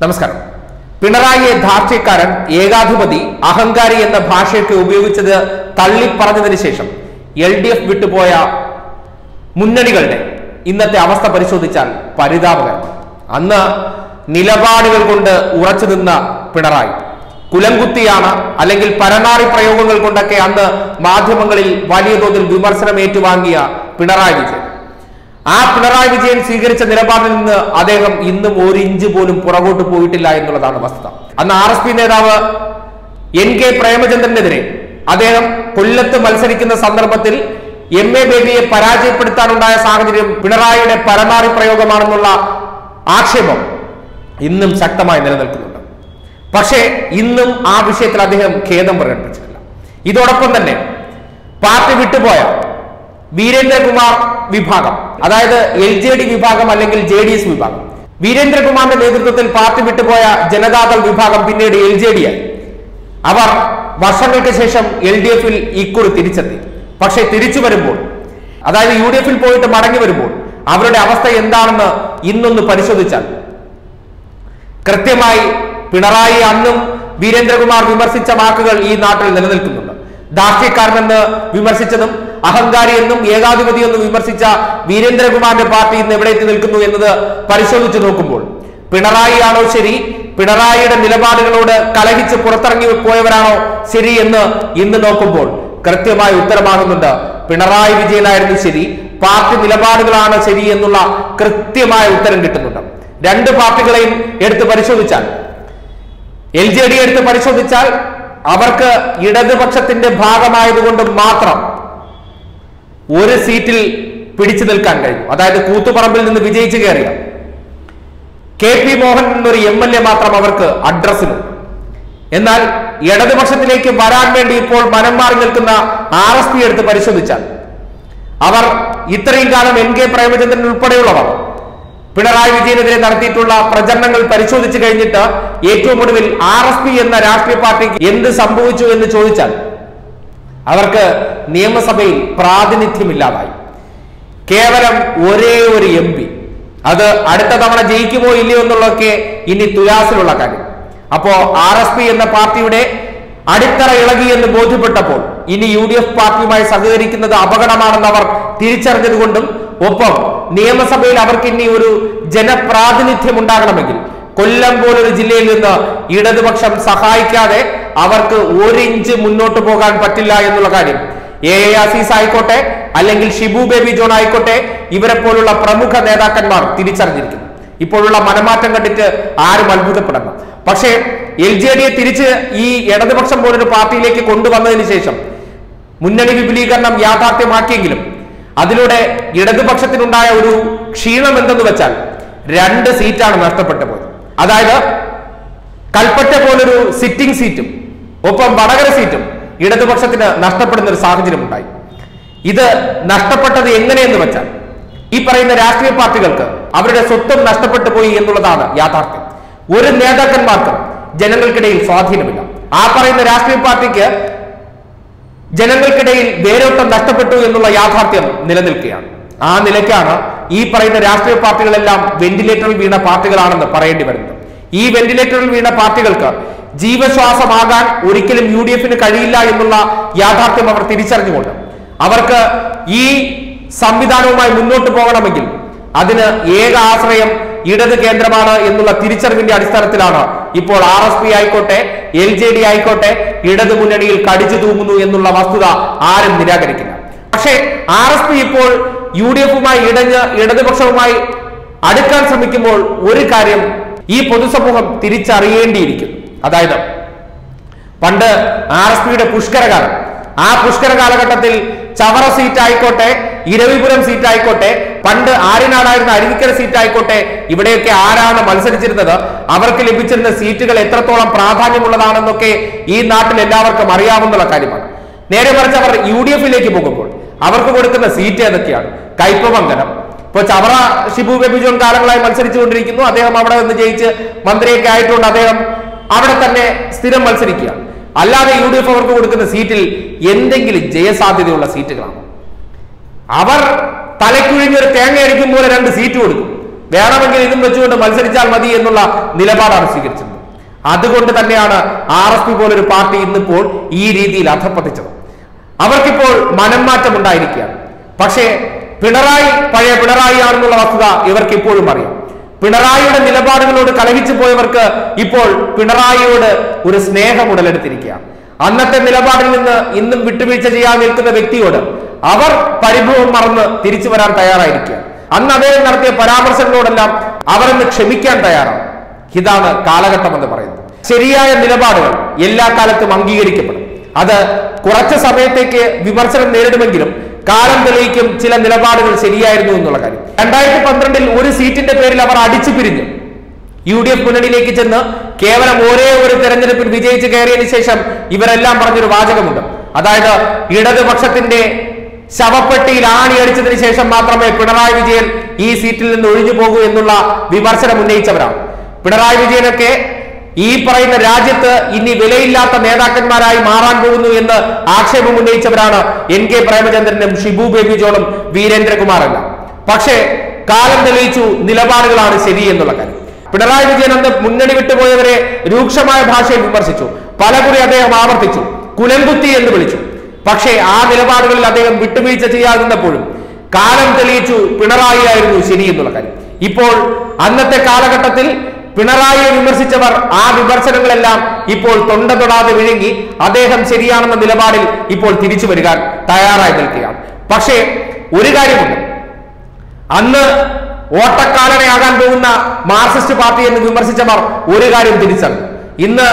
നമസ്കാരം. പിണറായിയെ ധാർഷ്ട്യക്കാരൻ ഏകാധിപതി അഹങ്കാരി എന്ന ഭാഷയൊക്കെ ഉപയോഗിച്ചത് തള്ളിപ്പറഞ്ഞതിന് ശേഷം എൽ ഡി എഫ് വിട്ടുപോയ മുന്നണികളുടെ ഇന്നത്തെ അവസ്ഥ പരിശോധിച്ചാൽ പരിതാപകരം. അന്ന് നിലപാടുകൾ കൊണ്ട് ഉറച്ചു നിന്ന പിണറായി കുലംകുത്തിയാണ് അല്ലെങ്കിൽ പരമാറി പ്രയോഗങ്ങൾ കൊണ്ടൊക്കെ അന്ന് മാധ്യമങ്ങളിൽ വലിയ തോതിൽ വിമർശനം ഏറ്റുവാങ്ങിയ പിണറായി വിജയൻ. ആ പിണറായി വിജയൻ സ്വീകരിച്ച നിലപാടിൽ നിന്ന് അദ്ദേഹം ഇന്നും ഒരു ഇഞ്ച് പോലും പുറകോട്ട് പോയിട്ടില്ല എന്നുള്ളതാണ് വസ്തുത. അന്ന് ആർ എസ് പി നേതാവ് എൻ കെ പ്രേമചന്ദ്രനെതിരെ അദ്ദേഹം കൊല്ലത്ത് മത്സരിക്കുന്ന സന്ദർഭത്തിൽ എം എ ബേബിയെ പരാജയപ്പെടുത്താനുണ്ടായ സാഹചര്യം പിണറായിയുടെ പരമാറി പ്രയോഗമാണെന്നുള്ള ആക്ഷേപം ഇന്നും ശക്തമായി നിലനിൽക്കുന്നുണ്ട്. പക്ഷേ ഇന്നും ആ വിഷയത്തിൽ അദ്ദേഹം ഖേദം പ്രകടിപ്പിച്ചിട്ടില്ല. ഇതോടൊപ്പം തന്നെ പാർട്ടി വിട്ടുപോയ വീരേന്ദ്രകുമാർ വിഭാഗം. അതായത് എൽ ജെ ഡി വിഭാഗം അല്ലെങ്കിൽ ജെ ഡി എസ് വിഭാഗം. വീരേന്ദ്രകുമാറിന്റെ നേതൃത്വത്തിൽ പാർട്ടി വിട്ടുപോയ ജനതാദൾ വിഭാഗം പിന്നീട് എൽ ജെ ഡി ആയി. അവർ വർഷങ്ങൾക്ക് ശേഷം എൽ ഡി എഫിൽ ഇക്കുറി തിരിച്ചെത്തി. പക്ഷേ തിരിച്ചു വരുമ്പോൾ അതായത് യു ഡി എഫിൽ പോയിട്ട് മടങ്ങി വരുമ്പോൾ അവരുടെ അവസ്ഥ എന്താണെന്ന് ഇന്നൊന്ന് പരിശോധിച്ചാൽ കൃത്യമായി പിണറായി അന്നും വീരേന്ദ്രകുമാർ വിമർശിച്ച വാക്കുകൾ ഈ നാട്ടിൽ നിലനിൽക്കുന്നുണ്ട്. ദാർഷ്ട്യക്കാരനെന്ന് വിമർശിച്ചതും അഹങ്കാരി എന്നും ഏകാധിപതി എന്നും വിമർശിച്ച വീരേന്ദ്രകുമാറിന്റെ പാർട്ടി ഇന്ന് എവിടെ എത്തി നിൽക്കുന്നു എന്നത് പരിശോധിച്ചു നോക്കുമ്പോൾ പിണറായിയാണോ ശരി? പിണറായിയുടെ നിലപാടുകളോട് കലഹിച്ച് പുറത്തിറങ്ങി പോയവരാണോ ശരി എന്ന് ഇന്ന് നോക്കുമ്പോൾ കൃത്യമായ ഉത്തരമാകുന്നുണ്ട്. പിണറായി വിജയനായിരുന്നു ശരി. പാർട്ടി നിലപാടുകളാണ് ശരി എന്നുള്ള കൃത്യമായ ഉത്തരം കിട്ടുന്നുണ്ട്. രണ്ട് പാർട്ടികളെയും എടുത്ത് പരിശോധിച്ചാൽ എൽ ജെ ഡി എടുത്ത് പരിശോധിച്ചാൽ അവർക്ക് ഇടതുപക്ഷത്തിന്റെ ഭാഗമായതുകൊണ്ട് മാത്രം ഒരു സീറ്റിൽ പിടിച്ചു നിൽക്കാൻ കഴിഞ്ഞു. അതായത് കൂത്തുപറമ്പിൽ നിന്ന് വിജയിച്ചു കയറിയ കെ പി മോഹൻ എന്നൊരു എം എൽ എ മാത്രം അവർക്ക് അഡ്രസ്സിന് എന്നാൽ ഇടതുപക്ഷത്തിലേക്ക് വരാൻ വേണ്ടി ഇപ്പോൾ മനം മാറി നിൽക്കുന്ന ആർ എസ് പി എടുത്ത് പരിശോധിച്ചാൽ അവർ ഇത്രയും കാലം എൻ കെ പ്രേമചന്ദ്രൻ ഉൾപ്പെടെയുള്ളവർ പിണറായി വിജയനെതിരെ നടത്തിയിട്ടുള്ള പ്രചരണങ്ങൾ പരിശോധിച്ചു കഴിഞ്ഞിട്ട് ഏറ്റവും ഒടുവിൽ ആർ എസ് പി എന്ന രാഷ്ട്രീയ പാർട്ടിക്ക് എന്ത് സംഭവിച്ചു എന്ന് ചോദിച്ചാൽ അവർക്ക് നിയമസഭയിൽ പ്രാതിനിധ്യമില്ലാതായി. കേവലം ഒരേ ഒരു എം പി. അത് അടുത്ത തവണ ജയിക്കുമോ ഇല്ലയോ എന്നുള്ളതൊക്കെ ഇനി തുലാസിലുള്ള കാര്യം. അപ്പോ ആർ എസ് പി എന്ന പാർട്ടിയുടെ അടിത്തറ ഇളകി എന്ന് ബോധ്യപ്പെട്ടപ്പോൾ ഇനി യു ഡി എഫ് പാർട്ടിയുമായി സഹകരിക്കുന്നത് അപകടമാണെന്ന് അവർ തിരിച്ചറിഞ്ഞതുകൊണ്ടും ഒപ്പം നിയമസഭയിൽ അവർക്ക് ഇനി ഒരു ജനപ്രാതിനിധ്യം ഉണ്ടാകണമെങ്കിൽ കൊല്ലം പോലൊരു ജില്ലയിൽ നിന്ന് ഇടതുപക്ഷം സഹായിക്കാതെ അവർക്ക് ഒരു ഇഞ്ച് മുന്നോട്ട് പോകാൻ പറ്റില്ല എന്നുള്ള കാര്യം. എ ആസീസ് ആയിക്കോട്ടെ അല്ലെങ്കിൽ ഷിബു ബേബി ജോൺ ആയിക്കോട്ടെ ഇവരെ പോലുള്ള പ്രമുഖ നേതാക്കന്മാർ തിരിച്ചറിഞ്ഞിരിക്കുന്നു ഇപ്പോഴുള്ള മനമാറ്റം കണ്ടിട്ട് ആരും അത്ഭുതപ്പെടണം പക്ഷേ എൽ ജെ ഡിയെ തിരിച്ച് ഈ ഇടതുപക്ഷം പോലൊരു പാർട്ടിയിലേക്ക് കൊണ്ടുവന്നതിന് ശേഷം മുന്നണി വിപുലീകരണം യാഥാർത്ഥ്യമാക്കിയെങ്കിലും അതിലൂടെ ഇടതുപക്ഷത്തിനുണ്ടായ ഒരു ക്ഷീണം എന്തെന്ന് വെച്ചാൽ രണ്ട് സീറ്റാണ് നഷ്ടപ്പെട്ടു പോയത്. അതായത് കൽപ്പറ്റ പോലൊരു സിറ്റിംഗ് സീറ്റും ഒപ്പം വടകര സീറ്റും ഇടതുപക്ഷത്തിന് നഷ്ടപ്പെടുന്ന ഒരു സാഹചര്യം ഉണ്ടായി. ഇത് നഷ്ടപ്പെട്ടത് എങ്ങനെയെന്ന് വെച്ചാൽ ഈ പറയുന്ന രാഷ്ട്രീയ പാർട്ടികൾക്ക് അവരുടെ സ്വത്വം നഷ്ടപ്പെട്ടു പോയി എന്നുള്ളതാണ് യാഥാർത്ഥ്യം. ഒരു നേതാക്കന്മാർക്കും ജനങ്ങൾക്കിടയിൽ സ്വാധീനമില്ല. ആ പറയുന്ന രാഷ്ട്രീയ പാർട്ടിക്ക് ജനങ്ങൾക്കിടയിൽ വേരോട്ടം നഷ്ടപ്പെട്ടു എന്നുള്ള യാഥാർത്ഥ്യം നിലനിൽക്കുകയാണ്. ആ നിലയ്ക്കാണ് ഈ പറയുന്ന രാഷ്ട്രീയ പാർട്ടികളെല്ലാം വെന്റിലേറ്ററിൽ വീണ പാർട്ടികളാണെന്ന് പറയേണ്ടി വരുന്നത്. ഈ വെന്റിലേറ്ററിൽ വീണ പാർട്ടികൾക്ക് ജീവശ്വാസമാകാൻ ഒരിക്കലും യു ഡി എഫിന് കഴിയില്ല എന്നുള്ള യാഥാർത്ഥ്യം അവർ തിരിച്ചറിഞ്ഞുകൊണ്ട് അവർക്ക് ഈ സംവിധാനവുമായി മുന്നോട്ട് പോകണമെങ്കിൽ അതിന് ഏക ആശ്രയം ഇടത് കേന്ദ്രമാണ് എന്നുള്ള തിരിച്ചറിവിന്റെ അടിസ്ഥാനത്തിലാണ് ഇപ്പോൾ ആർ എസ് പി ആയിക്കോട്ടെ എൽ ജെ ഡി ആയിക്കോട്ടെ ഇടതു മുന്നണിയിൽ കടിച്ചു തൂങ്ങുന്നു എന്നുള്ള വസ്തുത ആരും നിരാകരിക്കില്ല. പക്ഷേ ആർ എസ് പി ഇപ്പോൾ യു ഡി എഫുമായി ഇടഞ്ഞ് ഇടതുപക്ഷവുമായി അടുക്കാൻ ശ്രമിക്കുമ്പോൾ ഒരു കാര്യം ഈ പൊതുസമൂഹം തിരിച്ചറിയേണ്ടിയിരിക്കുന്നു. അതായത് പണ്ട് ആർ എസ് പിയുടെ പുഷ്കരകാലം. ആ പുഷ്കര കാലഘട്ടത്തിൽ ചവറ സീറ്റ് ആയിക്കോട്ടെ ഇരവിപുരം സീറ്റ് ആയിക്കോട്ടെ പണ്ട് ആര്യനാടായിരുന്ന അരുവിക്കര സീറ്റ് ആയിക്കോട്ടെ ഇവിടെയൊക്കെ ആരാണ് മത്സരിച്ചിരുന്നത്? അവർക്ക് ലഭിച്ചിരുന്ന സീറ്റുകൾ എത്രത്തോളം പ്രാധാന്യമുള്ളതാണെന്നൊക്കെ ഈ നാട്ടിൽ എല്ലാവർക്കും അറിയാവുന്ന കാര്യമാണ്. നേരെ മറിച്ച് അവർ യു ഡി എഫിലേക്ക് പോകുമ്പോൾ അവർക്ക് കൊടുക്കുന്ന സീറ്റ് ഏതൊക്കെയാണ്? കയ്പമംഗലം. ഇപ്പൊ ചവറ ഷിബു ബെബിജോൺ കാലങ്ങളായി കാലങ്ങളായി മത്സരിച്ചുകൊണ്ടിരിക്കുന്നു. അദ്ദേഹം അവിടെ നിന്ന് ജയിച്ച് മന്ത്രിയൊക്കെ ആയിട്ടുണ്ട്. അദ്ദേഹം അവിടെ തന്നെ സ്ഥിരം മത്സരിക്കുക. അല്ലാതെ യു ഡി എഫ് അവർക്ക് കൊടുക്കുന്ന സീറ്റിൽ എന്തെങ്കിലും ജയസാധ്യതയുള്ള സീറ്റുകളാണ്? അവർ തലക്കുഴിഞ്ഞൊരു തേങ്ങ അടിക്കും പോലെ രണ്ട് സീറ്റ് കൊടുക്കും. വേണമെങ്കിൽ ഇതും വെച്ചുകൊണ്ട് മത്സരിച്ചാൽ മതി എന്നുള്ള നിലപാടാണ് സ്വീകരിച്ചത്. അതുകൊണ്ട് തന്നെയാണ് ആർ എസ് പി പോലൊരു പാർട്ടി ഇന്നിപ്പോൾ ഈ രീതിയിൽ അധപ്പതിച്ചത്. അവർക്കിപ്പോൾ മനം മാറ്റം ഉണ്ടായിരിക്കുകയാണ്. പക്ഷേ പിണറായി പഴയ പിണറായി ആണെന്നുള്ള വസ്തുത ഇവർക്ക് ഇപ്പോഴും അറിയാം. പിണറായിയുടെ നിലപാടുകളോട് കലഹിച്ചു പോയവർക്ക് ഇപ്പോൾ പിണറായിയോട് ഒരു സ്നേഹം ഉടലെടുത്തിരിക്കുകയാണ്. അന്നത്തെ നിലപാടിൽ നിന്ന് ഇന്നും വിട്ടുവീഴ്ച ചെയ്യാൻ നിൽക്കുന്ന വ്യക്തിയോട് അവർ പരിഭവം മറന്ന് തിരിച്ചു വരാൻ തയ്യാറായിരിക്കുക അന്ന് അദ്ദേഹം നടത്തിയ പരാമർശങ്ങളോടെല്ലാം അവരെന്ന് ക്ഷമിക്കാൻ തയ്യാറാണ്. ഇതാണ് കാലഘട്ടം എന്ന് പറയുന്നത്. ശരിയായ നിലപാടുകൾ എല്ലാ കാലത്തും അംഗീകരിക്കപ്പെടും. അത് കുറച്ച് സമയത്തേക്ക് വിമർശനം നേരിടുമെങ്കിലും കാലം തെളിയിക്കും ചില നിലപാടുകൾ ശരിയായിരുന്നു എന്നുള്ള കാര്യം. രണ്ടായിരത്തി പന്ത്രണ്ടിൽ ഒരു സീറ്റിന്റെ പേരിൽ അവർ അടിച്ചു പിരിഞ്ഞു. യു ഡി എഫ് മുന്നണിയിലേക്ക് ചെന്ന് കേവലം ഒരേ ഒരു തെരഞ്ഞെടുപ്പിൽ വിജയിച്ച് കയറിയതിനു ശേഷം ഇവരെല്ലാം പറഞ്ഞൊരു വാചകമുണ്ട്. അതായത് ഇടതുപക്ഷത്തിന്റെ ശവപ്പെട്ടിയിൽ ആണി അടിച്ചതിന് ശേഷം മാത്രമേ പിണറായി വിജയൻ ഈ സീറ്റിൽ നിന്ന് ഒഴിഞ്ഞു പോകൂ എന്നുള്ള വിമർശനം ഉന്നയിച്ചവരാണ്. പിണറായി വിജയനൊക്കെ ഈ പറയുന്ന രാജ്യത്ത് ഇനി വിലയില്ലാത്ത നേതാക്കന്മാരായി മാറാൻ പോകുന്നു എന്ന് ആക്ഷേപം ഉന്നയിച്ചവരാണ് എൻ കെ പ്രേമചന്ദ്രനും ഷിബു ബേബി ജോണും വീരേന്ദ്രകുമാറല്ല. പക്ഷേ കാലം തെളിയിച്ചു നിലപാടുകളാണ് ശരി എന്നുള്ള കാര്യം. പിണറായി വിജയൻ അന്ന് മുന്നണി വിട്ടുപോയവരെ രൂക്ഷമായ ഭാഷയിൽ വിമർശിച്ചു. പലകുറി അദ്ദേഹം ആവർത്തിച്ചു. കുലംകുത്തി എന്ന് വിളിച്ചു. പക്ഷേ ആ നിലപാടുകളിൽ അദ്ദേഹം വിട്ടുവീഴ്ച ചെയ്യാതിരുന്നപ്പോഴും കാലം തെളിയിച്ചു പിണറായി ആയിരുന്നു ശരി എന്നുള്ള കാര്യം. ഇപ്പോൾ അന്നത്തെ കാലഘട്ടത്തിൽ പിണറായിയെ വിമർശിച്ചവർ ആ വിമർശനങ്ങളെല്ലാം ഇപ്പോൾ തൊണ്ട തൊടാതെ വിഴുങ്ങി അദ്ദേഹം ശരിയാണെന്ന നിലപാടിൽ ഇപ്പോൾ തിരിച്ചു വരിക തയ്യാറായി നിൽക്കുകയാണ്. പക്ഷേ ഒരു കാര്യമുണ്ട്. അന്ന് ഓട്ടക്കാലനയാകാൻ പോകുന്ന മാർക്സിസ്റ്റ് പാർട്ടി എന്ന് വിമർശിച്ചവർ ഒരു കാര്യം തിരിച്ചറിഞ്ഞു. ഇന്ന്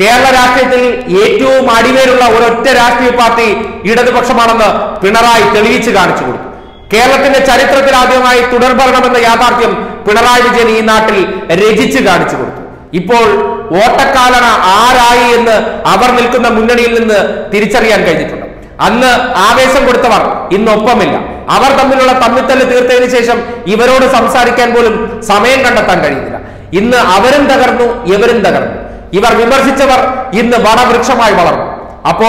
കേരള രാഷ്ട്രീയത്തിൽ ഏറ്റവും അടിവേരുള്ള ഒരൊറ്റ രാഷ്ട്രീയ പാർട്ടി ഇടതുപക്ഷമാണെന്ന് പിണറായി തെളിയിച്ചു കാണിച്ചു കൊടുത്തു. കേരളത്തിന്റെ ചരിത്രത്തിൽ ആദ്യമായി തുടർഭരണമെന്ന യാഥാർത്ഥ്യം പിണറായി വിജയൻ ഈ നാട്ടിൽ രചിച്ചു കാണിച്ചു കൊടുത്തു. ഇപ്പോൾ ഓട്ടക്കാലന ആരായി എന്ന് അവർ നിൽക്കുന്ന മുന്നണിയിൽ നിന്ന് തിരിച്ചറിയാൻ കഴിഞ്ഞിട്ടുണ്ട്. അന്ന് ആവേശം കൊടുത്തവർ ഇന്നൊപ്പമില്ല. അവർ തമ്മിലുള്ള തമ്മിത്തല്ല് തീർത്തതിനു ശേഷം ഇവരോട് സംസാരിക്കാൻ പോലും സമയം കണ്ടെത്താൻ കഴിയുന്നില്ല. ഇന്ന് അവരും തകർന്നു ഇവരും തകർന്നു. ഇവർ വിമർശിച്ചവർ ഇന്ന് വടവൃക്ഷമായി വളർന്നു. അപ്പോ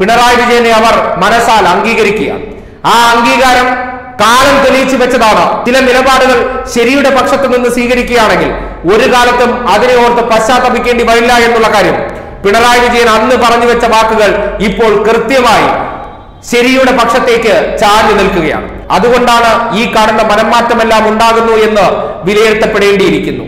പിണറായി വിജയനെ അവർ മനസ്സാൽ അംഗീകരിക്കുകയാണ്. ആ അംഗീകാരം കാലം തെളിയിച്ചു വെച്ചതാണ്. ചില നിലപാടുകൾ ശരിയുടെ പക്ഷത്തു നിന്ന് സ്വീകരിക്കുകയാണെങ്കിൽ ഒരു കാലത്തും അതിനെ ഓർത്ത് പശ്ചാത്തപിക്കേണ്ടി വരില്ല എന്നുള്ള കാര്യം. പിണറായി വിജയൻ അന്ന് പറഞ്ഞു വെച്ച വാക്കുകൾ ഇപ്പോൾ കൃത്യമായി ശരിയുടെ പക്ഷത്തേക്ക് ചാഞ്ഞു നിൽക്കുകയാണ്. അതുകൊണ്ടാണ് ഈ കാണുന്ന മനംമാറ്റമെല്ലാം ഉണ്ടാകുന്നു എന്ന് വിലയിരുത്തപ്പെടേണ്ടിയിരിക്കുന്നു.